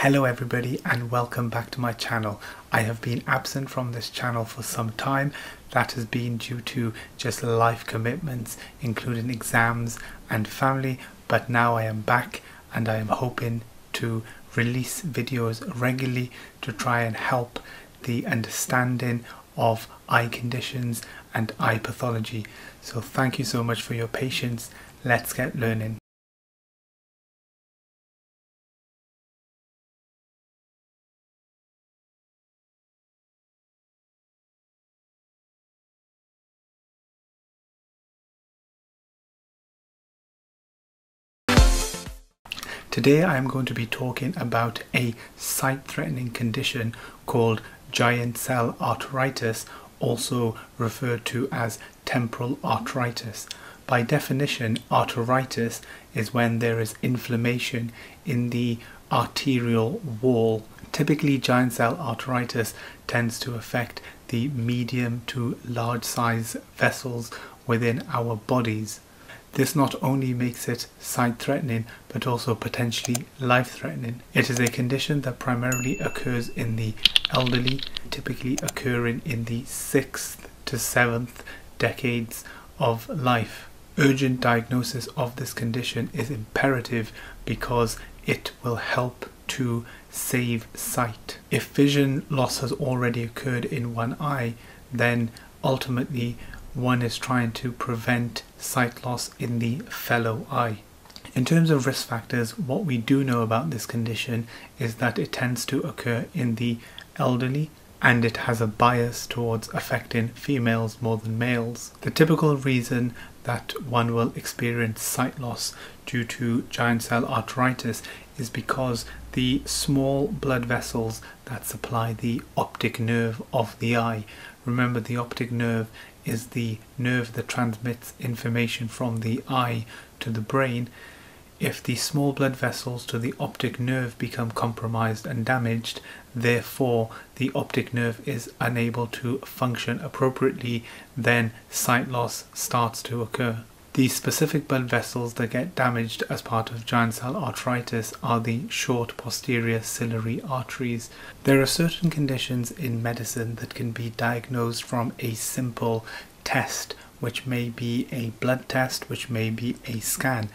Hello everybody and welcome back to my channel. I have been absent from this channel for some time. That has been due to just life commitments including exams and family but now I am back and I am hoping to release videos regularly to try and help the understanding of eye conditions and eye pathology. So thank you so much for your patience. Let's get learning. Today I am going to be talking about a sight-threatening condition called giant cell arteritis, also referred to as temporal arteritis. By definition, arteritis is when there is inflammation in the arterial wall. Typically, giant cell arteritis tends to affect the medium to large size vessels within our bodies. This not only makes it sight threatening but also potentially life threatening. It is a condition that primarily occurs in the elderly, typically occurring in the 6th to 7th decades of life. Urgent diagnosis of this condition is imperative because it will help to save sight. If vision loss has already occurred in one eye, then ultimately one is trying to prevent sight loss in the fellow eye. In terms of risk factors, what we do know about this condition is that it tends to occur in the elderly and it has a bias towards affecting females more than males. The typical reason that one will experience sight loss due to giant cell arteritis is because the small blood vessels that supply the optic nerve of the eye. Remember the optic nerve is the nerve that transmits information from the eye to the brain. If the small blood vessels to the optic nerve become compromised and damaged, therefore the optic nerve is unable to function appropriately, then sight loss starts to occur. The specific blood vessels that get damaged as part of giant cell arteritis are the short posterior ciliary arteries. There are certain conditions in medicine that can be diagnosed from a simple test, which may be a blood test, which may be a scan.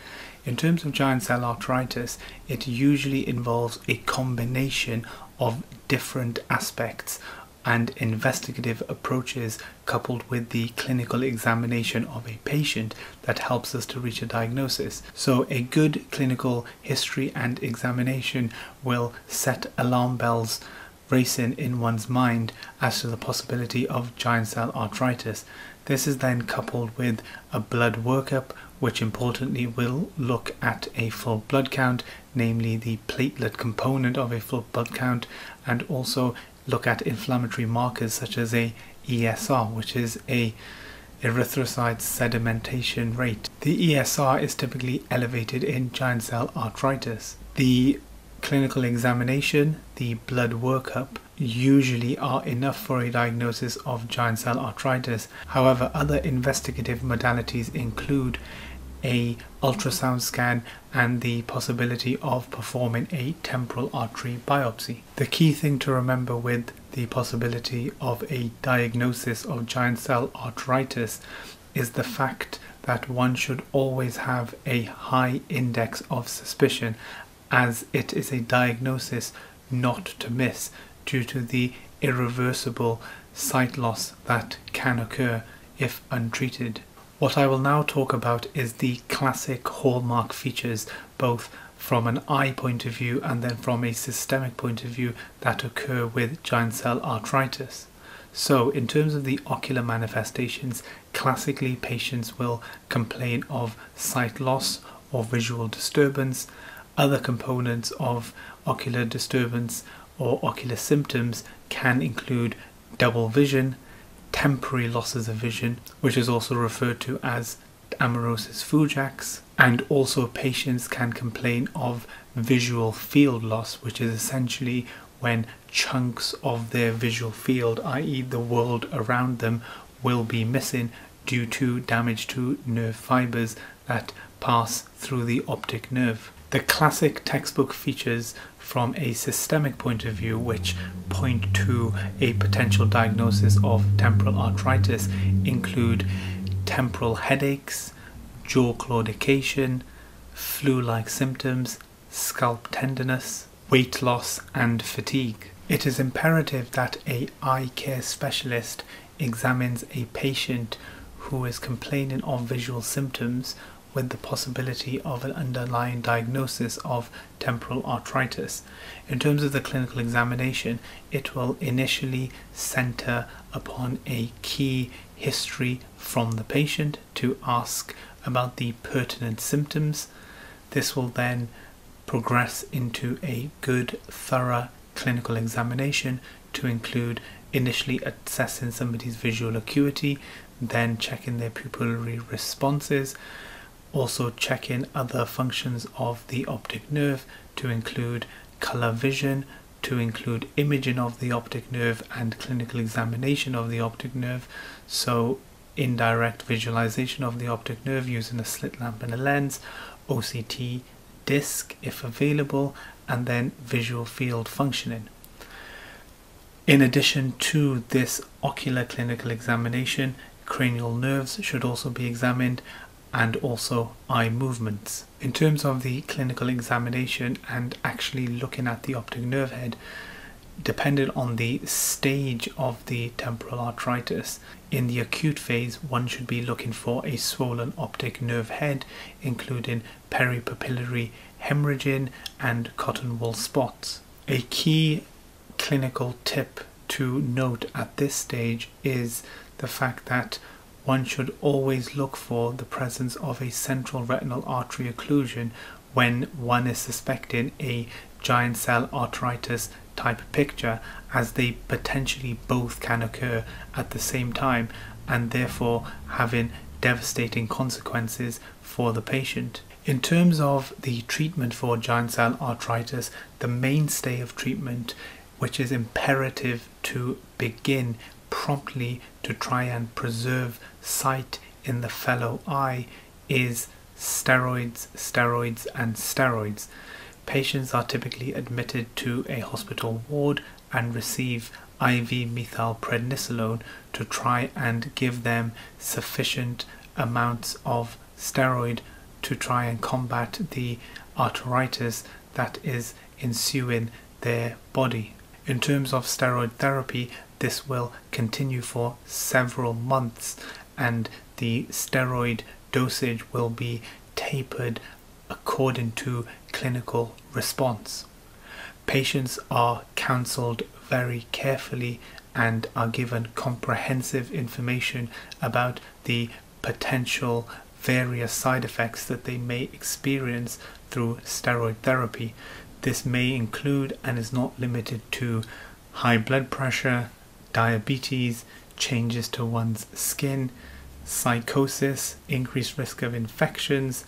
In terms of giant cell arteritis, it usually involves a combination of different aspects and investigative approaches coupled with the clinical examination of a patient that helps us to reach a diagnosis. So a good clinical history and examination will set alarm bells racing in one's mind as to the possibility of giant cell arteritis. This is then coupled with a blood workup which importantly will look at a full blood count, namely the platelet component of a full blood count and also look at inflammatory markers such as a ESR, which is a erythrocyte sedimentation rate. The ESR is typically elevated in giant cell arteritis. The clinical examination, the blood workup, usually are enough for a diagnosis of giant cell arteritis. However, other investigative modalities include a ultrasound scan and the possibility of performing a temporal artery biopsy. The key thing to remember with the possibility of a diagnosis of giant cell arteritis is the fact that one should always have a high index of suspicion as it is a diagnosis not to miss due to the irreversible sight loss that can occur if untreated. What I will now talk about is the classic hallmark features, both from an eye point of view and then from a systemic point of view that occur with giant cell arteritis. So in terms of the ocular manifestations, classically patients will complain of sight loss or visual disturbance. Other components of ocular disturbance or ocular symptoms can include double vision, temporary losses of vision, which is also referred to as amaurosis fugax, and also patients can complain of visual field loss, which is essentially when chunks of their visual field, i.e., the world around them, will be missing due to damage to nerve fibers that pass through the optic nerve. The classic textbook features from a systemic point of view which point to a potential diagnosis of temporal arteritis include temporal headaches, jaw claudication, flu-like symptoms, scalp tenderness, weight loss and fatigue. It is imperative that a eye care specialist examines a patient who is complaining of visual symptoms with the possibility of an underlying diagnosis of temporal arteritis. In terms of the clinical examination, it will initially center upon a key history from the patient to ask about the pertinent symptoms. This will then progress into a good, thorough clinical examination to include initially assessing somebody's visual acuity, then checking their pupillary responses, also checking other functions of the optic nerve to include color vision, to include imaging of the optic nerve and clinical examination of the optic nerve. So indirect visualization of the optic nerve using a slit lamp and a lens, OCT disc if available, and then visual field functioning. In addition to this ocular clinical examination, cranial nerves should also be examined and also eye movements. In terms of the clinical examination and actually looking at the optic nerve head, dependent on the stage of the temporal arteritis. in the acute phase, one should be looking for a swollen optic nerve head, including peripapillary hemorrhaging and cotton wool spots. A key clinical tip to note at this stage is the fact that one should always look for the presence of a central retinal artery occlusion when one is suspecting a giant cell arteritis type picture as they potentially both can occur at the same time and therefore having devastating consequences for the patient. In terms of the treatment for giant cell arteritis, the mainstay of treatment, which is imperative to begin promptly to try and preserve sight in the fellow eye, is steroids, steroids, and steroids. Patients are typically admitted to a hospital ward and receive IV methylprednisolone to try and give them sufficient amounts of steroid to try and combat the arteritis that is ensuing their body. In terms of steroid therapy, this will continue for several months and the steroid dosage will be tapered according to clinical response. Patients are counseled very carefully and are given comprehensive information about the potential various side effects that they may experience through steroid therapy. This may include and is not limited to high blood pressure, diabetes, changes to one's skin, psychosis, increased risk of infections,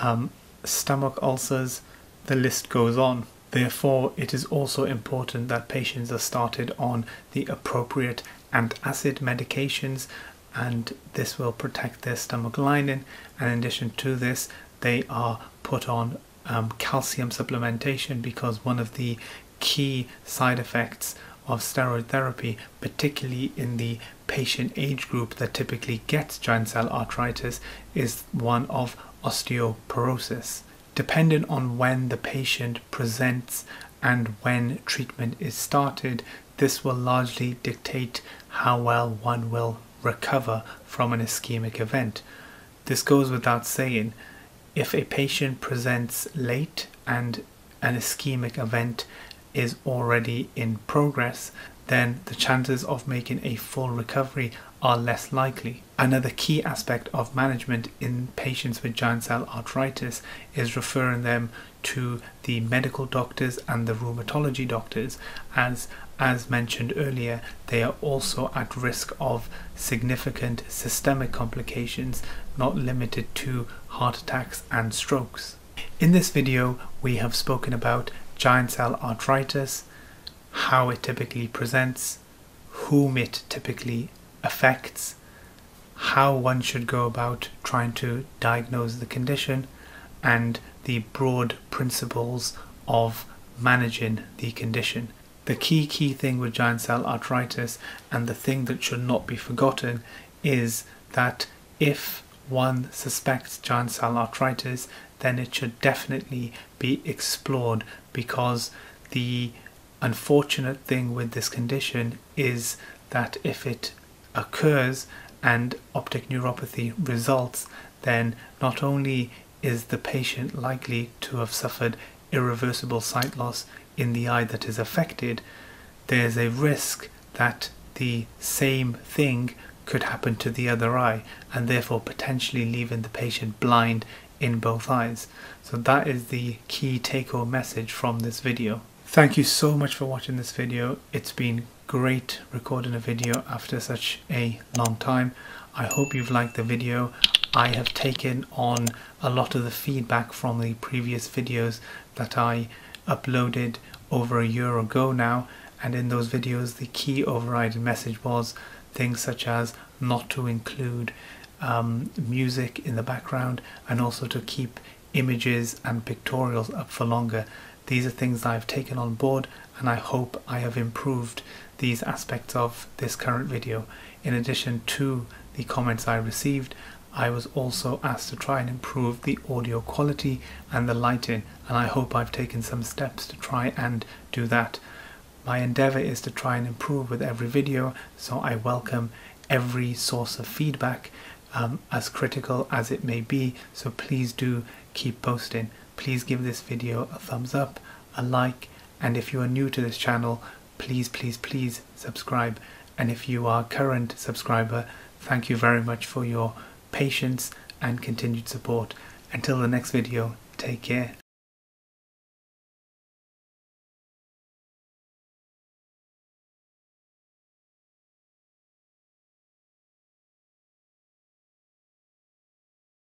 um, stomach ulcers, the list goes on. Therefore, it is also important that patients are started on the appropriate antacid medications and this will protect their stomach lining and in addition to this they are put on um, calcium supplementation because one of the key side effects of steroid therapy, particularly in the patient age group that typically gets giant cell arteritis, is one of osteoporosis. Depending on when the patient presents and when treatment is started, this will largely dictate how well one will recover from an ischemic event. This goes without saying. If a patient presents late and an ischemic event is already in progress, then the chances of making a full recovery are less likely. Another key aspect of management in patients with giant cell arteritis is referring them to the medical doctors and the rheumatology doctors as as mentioned earlier they are also at risk of significant systemic complications not limited to heart attacks and strokes. In this video we have spoken about giant cell arteritis, how it typically presents, whom it typically affects, how one should go about trying to diagnose the condition, and the broad principles of managing the condition. The key key thing with giant cell arteritis, and the thing that should not be forgotten is that if one suspects giant cell arteritis, then it should definitely be explored because the unfortunate thing with this condition is that if it occurs and optic neuropathy results, then not only is the patient likely to have suffered irreversible sight loss in the eye that is affected, there's a risk that the same thing could happen to the other eye and therefore potentially leaving the patient blind in both eyes. So that is the key take home message from this video. Thank you so much for watching this video. It's been great recording a video after such a long time. I hope you've liked the video. I have taken on a lot of the feedback from the previous videos that I uploaded over a year ago now and in those videos the key overriding message was things such as not to include um, music in the background and also to keep images and pictorials up for longer. These are things I've taken on board and I hope I have improved these aspects of this current video. In addition to the comments I received, I was also asked to try and improve the audio quality and the lighting and I hope I've taken some steps to try and do that. My endeavour is to try and improve with every video so I welcome every source of feedback um, as critical as it may be. So please do keep posting. Please give this video a thumbs up a like and if you are new to this channel please please please subscribe. And if you are current subscriber thank you very much for your patience and continued support. Until the next video take care